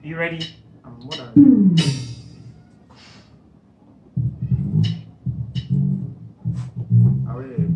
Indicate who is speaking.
Speaker 1: Are you ready? Um, what are... A hmm. oh, ready.